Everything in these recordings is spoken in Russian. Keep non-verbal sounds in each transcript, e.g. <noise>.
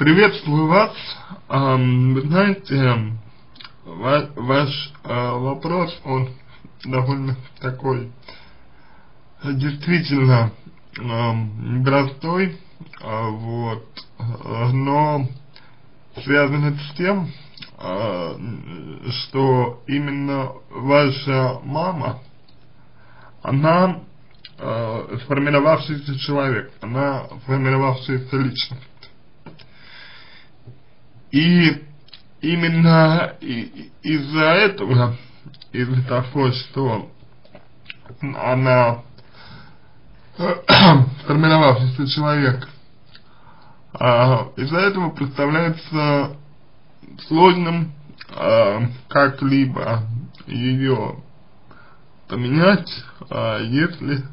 Приветствую вас. Вы знаете, ваш а, вопрос, он довольно такой, действительно непростой, а, вот, но связан с тем, а, что именно ваша мама, она сформировавшийся человек, она сформировавшаяся личность. И именно из-за этого, из-за того, что она <clears throat> сформировавшийся человек, а, из-за этого представляется сложным а, как-либо ее поменять, а, если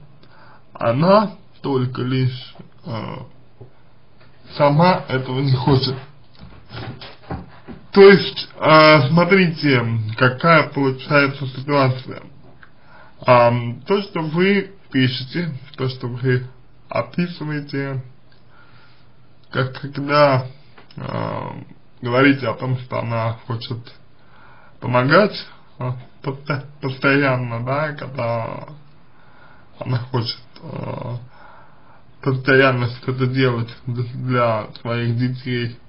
она только лишь а, сама этого не хочет. То есть, э, смотрите, какая получается ситуация. Э, то, что вы пишете, то, что вы описываете, как когда э, говорите о том, что она хочет помогать постоянно, да, когда она хочет постоянно что-то делать для своих детей,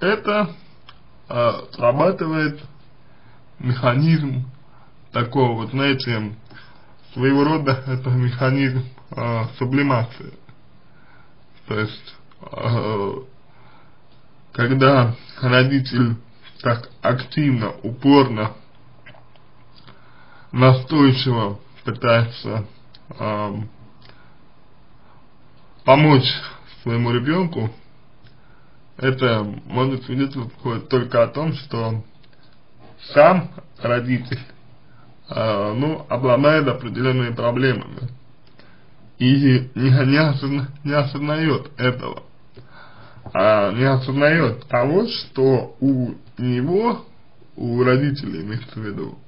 это срабатывает механизм такого вот, знаете, своего рода <laughs> это механизм э, сублимации. То есть, э, когда родитель так активно, упорно, настойчиво пытается э, помочь своему ребенку, это может свидетельствовать только о том, что сам родитель, э, ну, обладает определенными проблемами и не, не, осозна, не осознает этого, а не осознает того, что у него, у родителей, имеется в виду,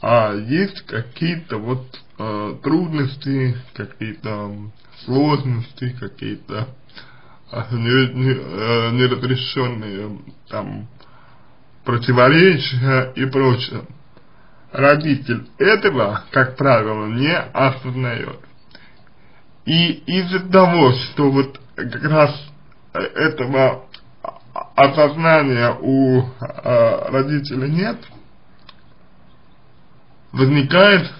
а есть какие-то вот э, трудности, какие-то сложности, какие-то неразрешенные э, там противоречия и прочее. Родитель этого, как правило, не осознает. И из-за того, что вот как раз этого осознания у э, родителя нет, возникает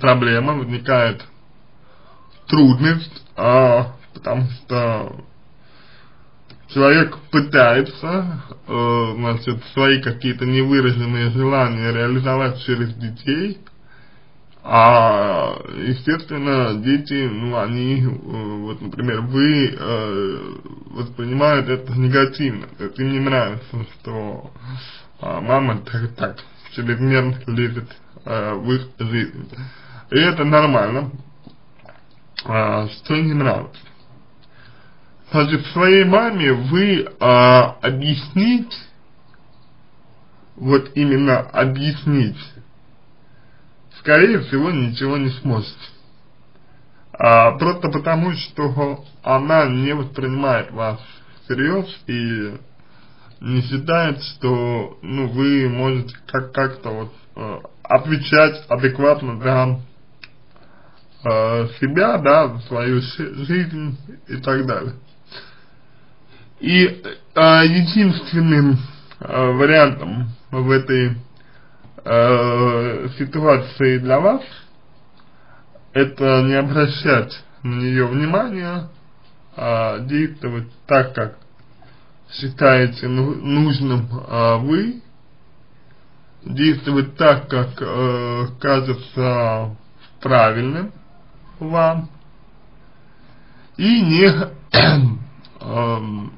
проблема, возникает трудность, а потому что человек пытается, э, значит, свои какие-то невыраженные желания реализовать через детей, а, естественно, дети, ну, они, э, вот, например, вы э, воспринимают это негативно, то есть им не нравится, что э, мама так, так чрезмерно лезет э, в их жизнь. И это нормально, э, что не нравится. Значит, своей маме вы а, объяснить, вот именно объяснить, скорее всего, ничего не сможете. А, просто потому, что она не воспринимает вас всерьез и не считает, что ну, вы можете как- как-то вот э, отвечать адекватно для э, себя, да, свою жизнь и так далее. И э, единственным э, вариантом в этой э, ситуации для вас это не обращать на нее внимания, а действовать так, как считаете ну, нужным а вы, действовать так, как э, кажется правильным вам, и не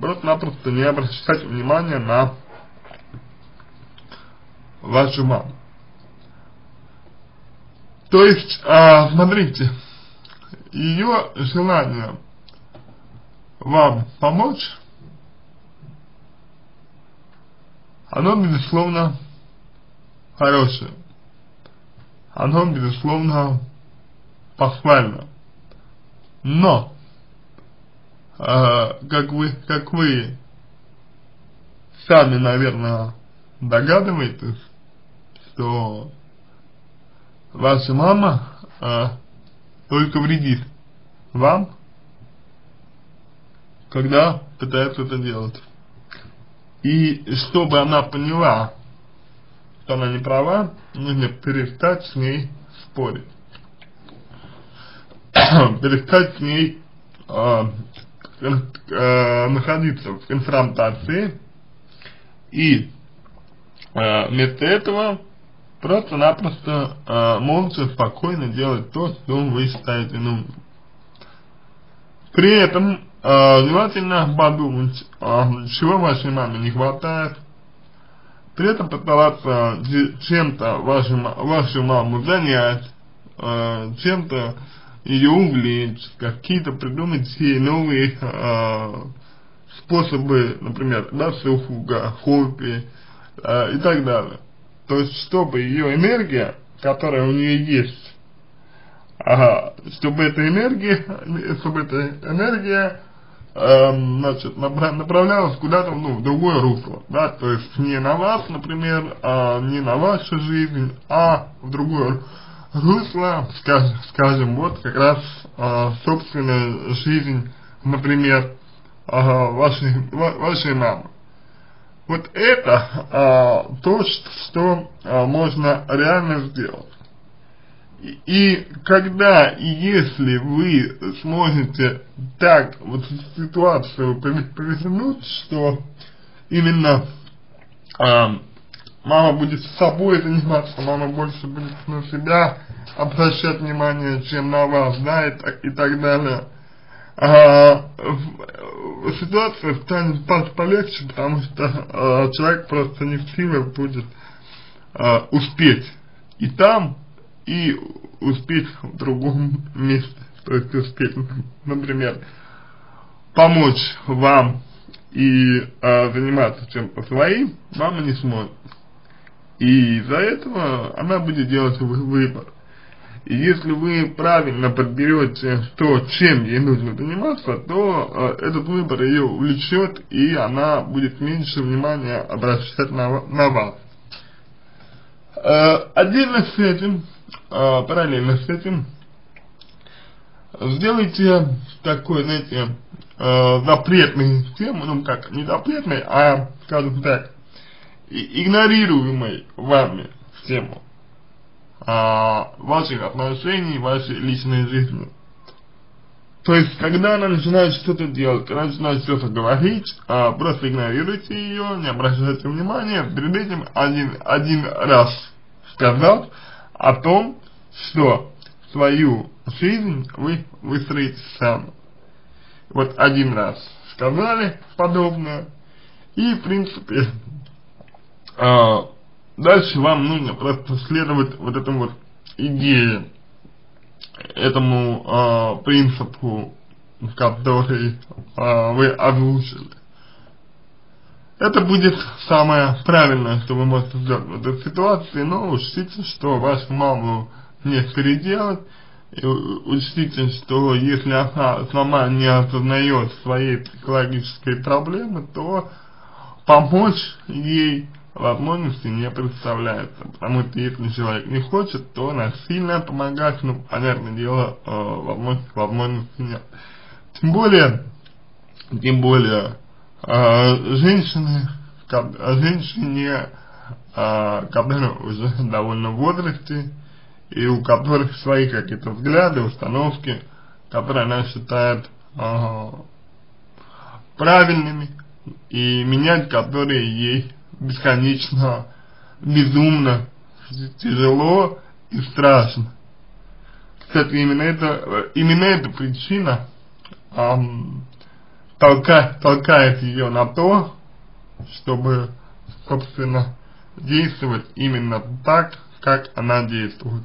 просто-напросто не обращать внимания на вашу маму. То есть, а, смотрите, ее желание вам помочь, оно, безусловно, хорошее. Оно, безусловно, похвально. Но, э, как вы, как вы сами, наверное, догадываетесь, что ваша мама э, только вредит вам, когда пытается это делать. И чтобы она поняла, что она не права, нужно перестать с ней спорить. <clears throat> перестать с ней э, э, находиться в конфронтации и э, вместо этого просто-напросто э, молча, спокойно делать то, что вы считаете нужным. При этом э, желательно подумать, э, чего вашей маме не хватает, при этом постараться чем-то вашу, вашу маму занять, э, чем-то увлечь, какие-то придумать ей новые э, способы, например, досуга, хобби э, и так далее. То есть, чтобы ее энергия, которая у нее есть, ага, чтобы эта энергия, чтобы эта энергия э, значит, направлялась куда-то, ну, в другое русло, да, то есть не на вас, например, а не на вашу жизнь, а в другое русло, скажем, скажем вот как раз э, собственная жизнь, например, э, вашей, вашей мамы. Вот это а, то, что а, можно реально сделать. И, и когда и если вы сможете так вот ситуацию повернуть, что именно а, мама будет с собой заниматься, мама больше будет на себя обращать внимание, чем на вас, да, и так, и так далее, а, ситуация станет полегче, потому что а, человек просто не в силах будет а, успеть и там, и успеть в другом месте. То есть успеть, например, помочь вам и а, заниматься чем-то своим, мама не сможет. И из-за этого она будет делать выбор. И если вы правильно подберете то, чем ей нужно заниматься, то э, этот выбор ее увлечет, и она будет меньше внимания обращать на, на вас. Э, отдельно с этим, э, параллельно с этим, сделайте такой, знаете, э, запретный тему, ну как, не запретный, а, скажем так, игнорируемой вами тему а, ваших отношений, вашей личной жизни. То есть, когда она начинает что-то делать, когда начинает что-то говорить, а, просто игнорируйте ее, не обращайте внимания, перед этим один, один раз сказав о том, что свою жизнь вы выстроите сами. Вот один раз сказали подобное, и в принципе, а, Дальше вам нужно просто следовать вот этому вот идее, этому э, принципу, который э, вы озвучили. Это будет самое правильное, что вы можете сделать в этой ситуации, но учтите, что вашу маму не переделать, и учтите, что если она сама не осознает своей психологической проблемы, то помочь ей возможности не представляется, потому что если человек не хочет, то насильно помогать, ну, понятное дело, э, возможности, возможности нет. Тем более, тем более, э, женщины, как, женщине, э, которая уже довольно в возрасте, и у которых свои какие-то взгляды, установки, которые она считает э, правильными, и менять которые ей бесконечно, безумно, тяжело и страшно. Кстати, именно это, именно эта причина эм, толкает, толкает ее на то, чтобы, собственно, действовать именно так, как она действует.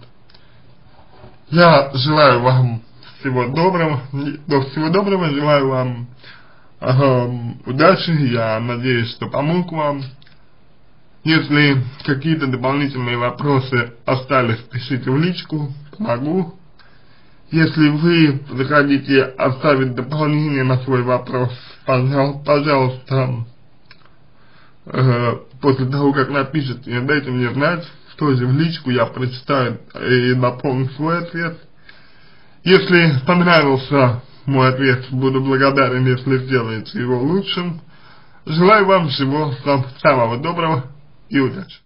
Я желаю вам всего доброго, до всего доброго, желаю вам э, удачи, я надеюсь, что помог вам. Если какие-то дополнительные вопросы остались, пишите в личку, помогу. Если вы захотите оставить дополнение на свой вопрос, пожалуйста, э, после того, как напишите, дайте мне знать, что же в личку, я прочитаю и дополню свой ответ. Если понравился мой ответ, буду благодарен, если сделаете его лучшим. Желаю вам всего самого доброго и удачи.